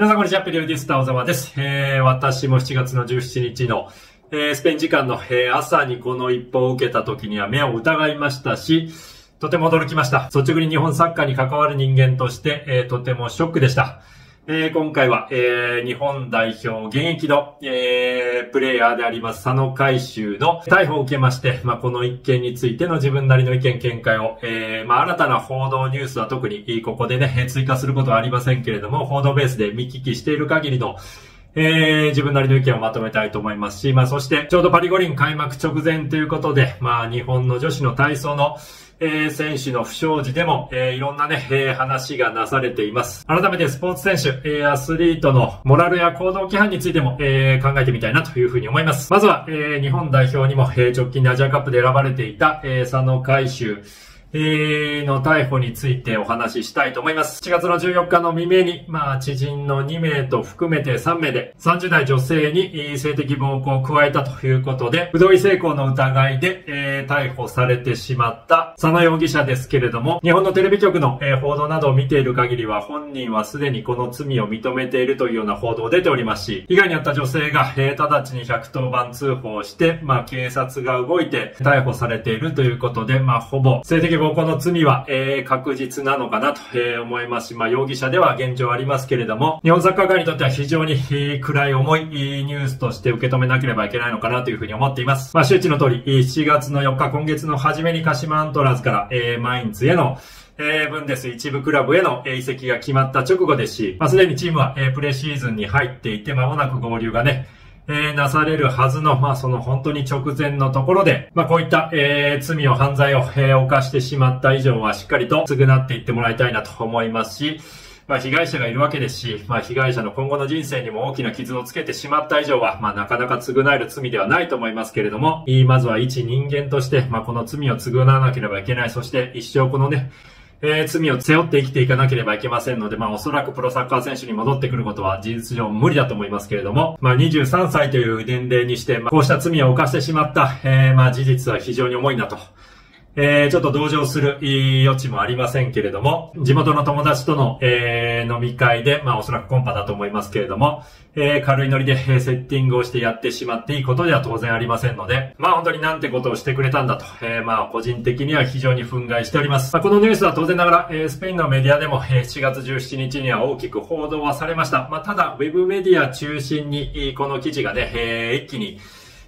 皆さんこんにちは、ペリオディスター小沢です。えー、私も7月の17日の、えー、スペイン時間の、えー、朝にこの一報を受けた時には目を疑いましたし、とても驚きました。率直に日本サッカーに関わる人間として、えー、とてもショックでした。えー、今回は、えー、日本代表現役の、えー、プレイヤーであります佐野海舟の逮捕を受けまして、まあ、この一件についての自分なりの意見見解を、えー、まあ、新たな報道ニュースは特にここでね、追加することはありませんけれども、報道ベースで見聞きしている限りの、えー、自分なりの意見をまとめたいと思いますし、まあ、そして、ちょうどパリ五輪開幕直前ということで、まあ、日本の女子の体操の、えー、選手の不祥事でも、えー、いろんなね、えー、話がなされています。改めてスポーツ選手、えー、アスリートのモラルや行動規範についても、えー、考えてみたいなというふうに思います。まずは、えー、日本代表にも、えー、直近でアジアカップで選ばれていた、えー、佐野海舟、の逮捕についてお話ししたいと思います。4月の14日の未明に、まあ、知人の2名と含めて3名で、30代女性に性的暴行を加えたということで、不同意性交の疑いで、えー、逮捕されてしまった佐野容疑者ですけれども、日本のテレビ局の、えー、報道などを見ている限りは、本人はすでにこの罪を認めているというような報道出ておりますし、被害に遭った女性が、えー、直ちに110番通報して、まあ、警察が動いて逮捕されているということで、まあ、ほぼ性的暴行の罪は、えー、確実なのかなと、えー、思いますし、まあ、容疑者では現状ありますけれども、日本サッカー界にとっては非常に、暗い重いニュースとして受け止めなければいけないのかなというふうに思っています。まあ、周知の通り、7月の4日、今月の初めに鹿島アントラーズから、えー、マインツへのえー、ブンデス一部クラブへの移籍が決まった直後ですし、まあ、すでにチームは、えー、プレシーズンに入っていて、間もなく合流がね、えー、なされるはずの、まあ、その本当に直前のところで、まあ、こういった、えー、罪を、犯罪を、えー、犯してしまった以上は、しっかりと償っていってもらいたいなと思いますし、まあ、被害者がいるわけですし、まあ、被害者の今後の人生にも大きな傷をつけてしまった以上は、まあ、なかなか償える罪ではないと思いますけれども、まずは一人間として、まあ、この罪を償わなければいけない、そして一生このね、えー、罪を背負って生きていかなければいけませんので、まあおそらくプロサッカー選手に戻ってくることは事実上無理だと思いますけれども、まあ23歳という年齢にして、まあ、こうした罪を犯してしまった、えー、まあ事実は非常に重いなと。えー、ちょっと同情する余地もありませんけれども、地元の友達との、えー、飲み会で、まあおそらくコンパだと思いますけれども、えー、軽いノリで、セッティングをしてやってしまっていいことでは当然ありませんので、まあ本当になんてことをしてくれたんだと、えー、まあ個人的には非常に憤慨しております。まあ、このニュースは当然ながら、えー、スペインのメディアでも、えー、7月17日には大きく報道はされました。まあただ、ウェブメディア中心に、この記事がね、えー、一気に、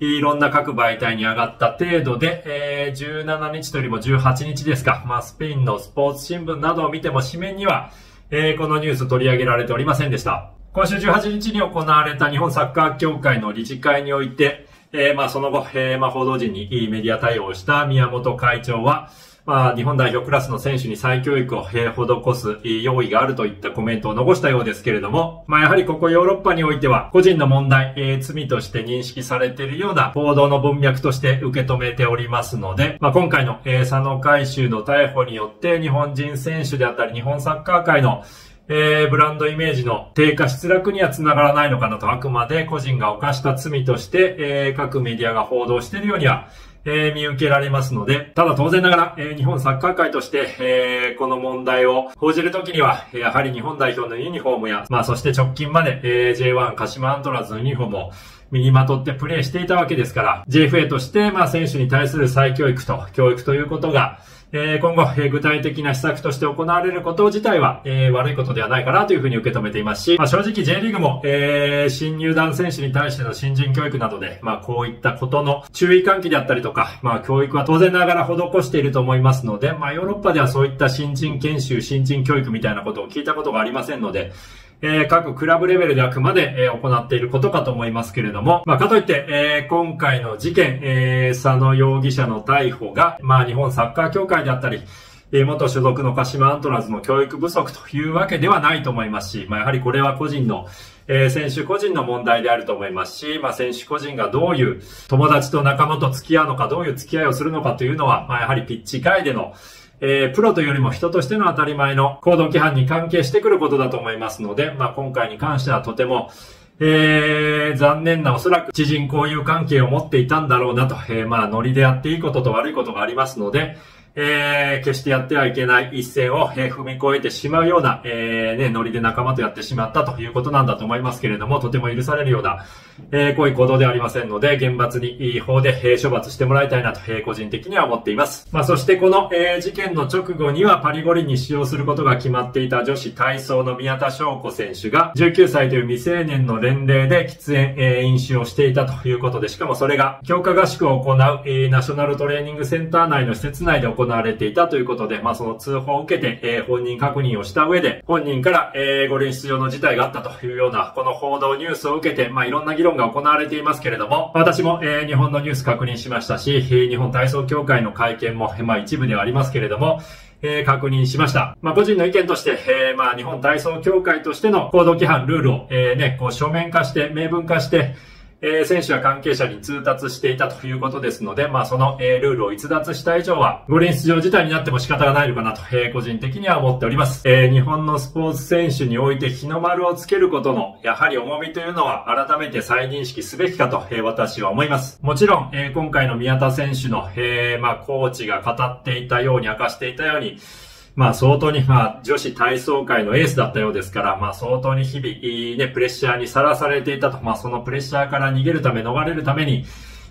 いろんな各媒体に上がった程度で、えー、17日というよりも18日ですか。まあ、スペインのスポーツ新聞などを見ても紙面には、えー、このニュース取り上げられておりませんでした。今週18日に行われた日本サッカー協会の理事会において、えー、まあその後、えー、まあ報道陣にメディア対応した宮本会長は、まあ、日本代表クラスの選手に再教育を、施す用意があるといったコメントを残したようですけれども、まあ、やはりここヨーロッパにおいては、個人の問題、えー、罪として認識されているような報道の文脈として受け止めておりますので、まあ、今回の、えー、佐野海舟の逮捕によって、日本人選手であったり、日本サッカー界のえー、ブランドイメージの低下失落にはつながらないのかなと、あくまで個人が犯した罪として、えー、各メディアが報道しているようには、えー、見受けられますので、ただ当然ながら、えー、日本サッカー界として、えー、この問題を報じるときには、やはり日本代表のユニフォームや、まあそして直近まで、えー、J1 鹿島アントラーズのユニフォームを身にまとってプレーしていたわけですから、JFA として、まあ選手に対する再教育と教育ということが、えー、今後、えー、具体的な施策として行われること自体は、えー、悪いことではないかなというふうに受け止めていますし、まあ、正直 J リーグも、えー、新入団選手に対しての新人教育などで、まあ、こういったことの注意喚起であったりとか、まあ、教育は当然ながら施していると思いますので、まあ、ヨーロッパではそういった新人研修、新人教育みたいなことを聞いたことがありませんので、えー、各クラブレベルであくまで、えー、行っていることかと思いますけれども、まあ、かといって、えー、今回の事件、えー、佐野容疑者の逮捕が、まあ、日本サッカー協会であったり、え元所属の鹿島アントラーズの教育不足というわけではないと思いますし、まあ、やはりこれは個人の、えー、選手個人の問題であると思いますし、まあ、選手個人がどういう友達と仲間と付き合うのか、どういう付き合いをするのかというのは、まあ、やはりピッチ外でのえー、プロというよりも人としての当たり前の行動規範に関係してくることだと思いますので、まあ、今回に関してはとても、えー、残念なおそらく知人交友関係を持っていたんだろうなと、えー、まあ、ノリでやっていいことと悪いことがありますので、えー、決してやってはいけない一線を、えー、踏み越えてしまうような、えー、ね、ノリで仲間とやってしまったということなんだと思いますけれども、とても許されるような、えー、こういう行動ではありませんので、厳罰にいい方で、えー、処罰してもらいたいなと、えー、個人的には思っています。まあ、そしてこの、えー、事件の直後にはパリ五輪に使用することが決まっていた女子体操の宮田翔子選手が、19歳という未成年の年齢で喫煙、えー、飲酒をしていたということで、しかもそれが強化合宿を行う、えー、ナショナルトレーニングセンター内の施設内で行われていたということで、まあ、その通報を受けて、えー、本人確認をした上で、本人から、えー、五輪出場の事態があったというような、この報道ニュースを受けて、まあ、いろんな議論が行われていますけれども、私も、えー、日本のニュース確認しましたし、日本体操協会の会見も、まあ、一部ではありますけれども、えー、確認しました。まあ、個人の意見として、えー、まあ、日本体操協会としての行動規範、ルールを、えー、ね、こう、書面化して、明文化して、えー、選手や関係者に通達していたということですので、まあその、えー、ルールを逸脱した以上は、五輪出場自体になっても仕方がないのかなと、えー、個人的には思っております。えー、日本のスポーツ選手において日の丸をつけることの、やはり重みというのは改めて再認識すべきかと、えー、私は思います。もちろん、えー、今回の宮田選手の、えー、まあコーチが語っていたように、明かしていたように、まあ相当にまあ女子体操界のエースだったようですから、まあ相当に日々ね、プレッシャーにさらされていたと、まあそのプレッシャーから逃げるため、逃れるために、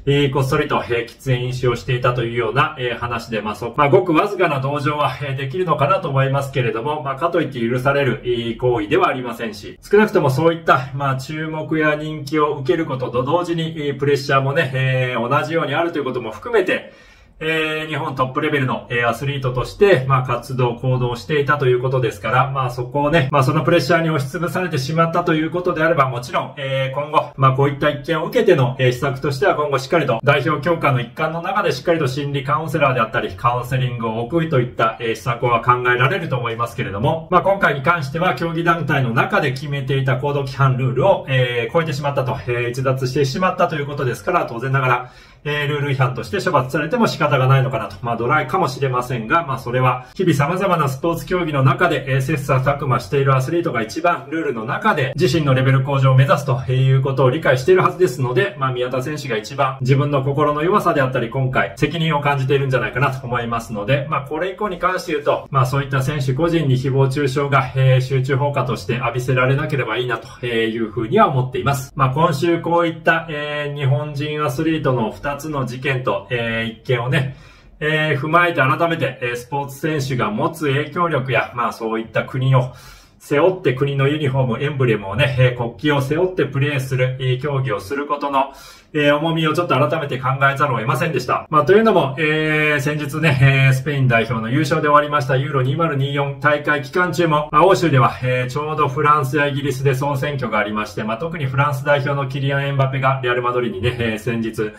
えー、こっそりと、えー、喫煙飲酒をしていたというような、えー、話で、まあ、そ、まあ、ごくわずかな同情は、えー、できるのかなと思いますけれども、まあ、かといって許される、えー、行為ではありませんし、少なくともそういった、まあ、注目や人気を受けることと同時に、えー、プレッシャーもね、えー、同じようにあるということも含めて、えー、日本トップレベルの、えー、アスリートとして、まあ、活動、行動していたということですから、まあ、そこをね、まあ、そのプレッシャーに押しつぶされてしまったということであれば、もちろん、えー、今後、まあ、こういった一件を受けての、えー、施策としては今後しっかりと、代表強化の一環の中でしっかりと心理カウンセラーであったり、カウンセリングを送るといった、えー、施策は考えられると思いますけれども、まあ、今回に関しては、競技団体の中で決めていた行動規範ルールを、えー、超えてしまったと、えー、逸脱してしまったということですから、当然ながら、えー、ルール違反として処罰されても仕方がないのかなと。まあ、ドライかもしれませんが、まあ、それは、日々様々なスポーツ競技の中で、えー、切磋琢磨しているアスリートが一番ルールの中で、自身のレベル向上を目指すということを理解しているはずですので、まあ、宮田選手が一番自分の心の弱さであったり、今回、責任を感じているんじゃないかなと思いますので、まあ、これ以降に関して言うと、まあ、そういった選手個人に誹謗中傷が、えー、集中放火として浴びせられなければいいなというふうには思っています。まあ、今週こういった、えー、日本人アスリートの2つの事件と、えー、一件をね、えー、踏まえて改めて、えー、スポーツ選手が持つ影響力や、まあそういった国を背負って国のユニフォーム、エンブレムをね、えー、国旗を背負ってプレーする、えー、競技をすることの、えー、重みをちょっと改めて考えざるを得ませんでした。まあというのも、えー、先日ね、えー、スペイン代表の優勝で終わりましたユーロ2024大会期間中も、まあ、欧州では、えー、ちょうどフランスやイギリスで総選挙がありまして、まあ特にフランス代表のキリアン・エンバペがレアル・マドリにね、えー、先日、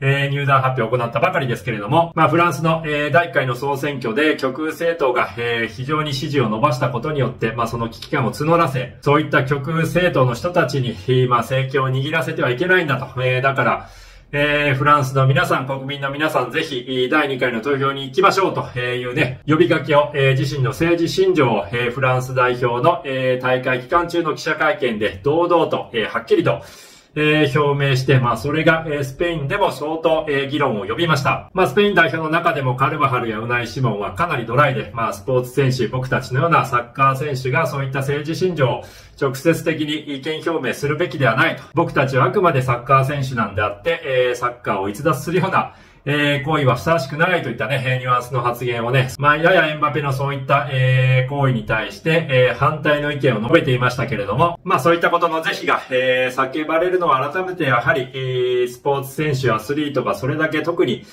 えー、入団発表を行ったばかりですけれども、まあ、フランスの、えー、第1回の総選挙で極右政党が、えー、非常に支持を伸ばしたことによって、まあ、その危機感を募らせ、そういった極右政党の人たちに、まあ、政権を握らせてはいけないんだと。えー、だから、えー、フランスの皆さん、国民の皆さん、ぜひ、第2回の投票に行きましょうというね、呼びかけを、えー、自身の政治信条を、えー、フランス代表の、えー、大会期間中の記者会見で堂々と、えー、はっきりと、えー、表明して、まあ、それが、えー、スペインでも相当、えー、議論を呼びました。まあ、スペイン代表の中でもカルバハルやウナイシモンはかなりドライで、まあ、スポーツ選手、僕たちのようなサッカー選手がそういった政治信条を直接的に意見表明するべきではないと。僕たちはあくまでサッカー選手なんであって、えー、サッカーを逸脱するような、えー、行為はふさわしくないといったね、ニュアンスの発言をね、まあ、ややエンバペのそういった、えー、行為に対して、えー、反対の意見を述べていましたけれども、まあ、そういったことの是非が、えー、叫ばれるのは改めてやはり、えー、スポーツ選手、アスリートがそれだけ特に、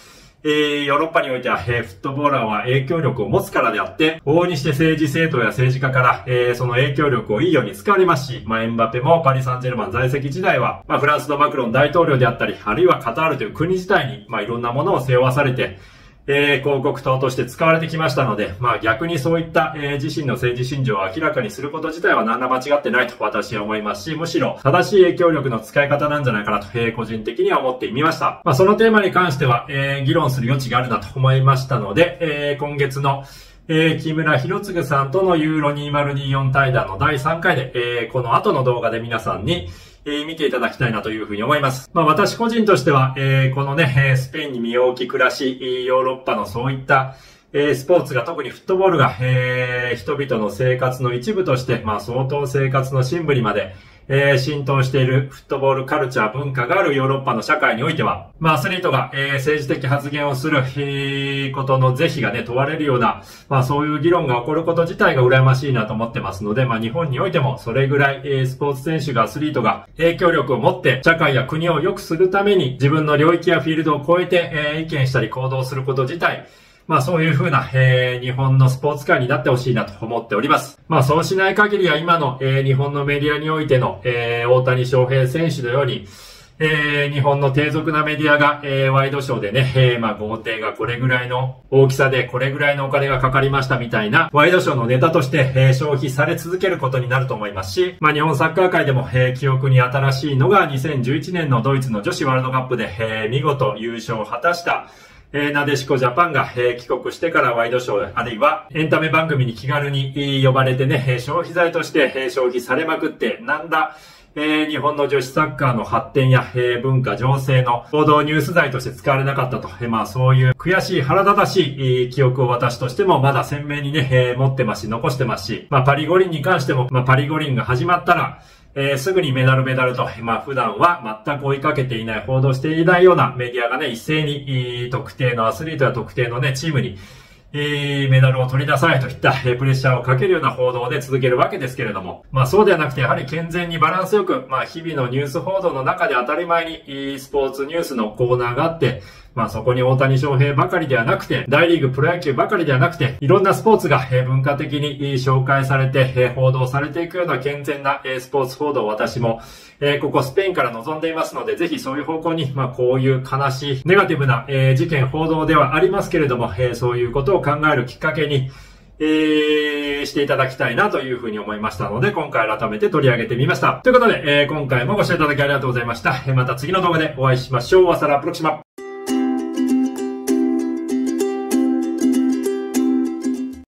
えー、ヨーロッパにおいては、えー、フットボーラーは影響力を持つからであって、往々にして政治政党や政治家から、えー、その影響力をいいように使われますし、まあ、エンバペもパリ・サンジェルマン在籍時代は、まあ、フランスのマクロン大統領であったり、あるいはカタールという国自体に、まあ、いろんなものを背負わされて、えー、広告塔として使われてきましたので、まあ逆にそういった、えー、自身の政治信条を明らかにすること自体は何ら間違ってないと私は思いますし、むしろ正しい影響力の使い方なんじゃないかなと、えー、個人的には思ってみました。まあそのテーマに関しては、えー、議論する余地があるなと思いましたので、えー、今月のえー、木村博次さんとのユーロ2024対談の第3回で、えー、この後の動画で皆さんに、えー、見ていただきたいなというふうに思います。まあ私個人としては、えー、このね、スペインに身を置き暮らし、ヨーロッパのそういった、え、スポーツが特にフットボールが、え、人々の生活の一部として、まあ相当生活の深部にまで、えー、浸透しているフットボールカルチャー文化があるヨーロッパの社会においては、まあアスリートが、えー、政治的発言をする、えー、ことの是非がね、問われるような、まあそういう議論が起こること自体が羨ましいなと思ってますので、まあ日本においてもそれぐらい、えー、スポーツ選手がアスリートが影響力を持って社会や国を良くするために自分の領域やフィールドを超えて、えー、意見したり行動すること自体、まあそういうふうな、えー、日本のスポーツ界になってほしいなと思っております。まあそうしない限りは今の、えー、日本のメディアにおいての、えー、大谷翔平選手のように、えー、日本の低俗なメディアが、えー、ワイドショーでね、えー、まあ、豪邸がこれぐらいの大きさでこれぐらいのお金がかかりましたみたいな、ワイドショーのネタとして、えー、消費され続けることになると思いますし、まあ、日本サッカー界でも、えー、記憶に新しいのが2011年のドイツの女子ワールドカップで、えー、見事優勝を果たした、えー、なでしこジャパンが、えー、帰国してからワイドショー、あるいはエンタメ番組に気軽に呼ばれてね、消費財として、え、消費されまくって、なんだ、えー、日本の女子サッカーの発展や、えー、文化情勢の報道ニュース材として使われなかったと。えー、まあそういう悔しい腹立たしい、えー、記憶を私としてもまだ鮮明にね、えー、持ってますし、残してますし、まあパリ五輪に関しても、まあパリ五輪が始まったら、えー、すぐにメダルメダルと、まあ普段は全く追いかけていない、報道していないようなメディアがね、一斉に、特定のアスリートや特定のね、チームに、えー、メダルを取りなさいといった、えー、プレッシャーをかけるような報道で続けるわけですけれども、まあそうではなくて、やはり健全にバランスよく、まあ日々のニュース報道の中で当たり前に、スポーツニュースのコーナーがあって、まあそこに大谷翔平ばかりではなくて、大リーグプロ野球ばかりではなくて、いろんなスポーツが文化的に紹介されて、報道されていくような健全なスポーツ報道を私も、ここスペインから望んでいますので、ぜひそういう方向に、まあこういう悲しい、ネガティブな事件報道ではありますけれども、そういうことを考えるきっかけに、えー、していただきたいなというふうに思いましたので、今回改めて取り上げてみました。ということで、えー、今回もご視聴いただきありがとうございました。また次の動画でお会いしましょう。ワサラプロキシマ。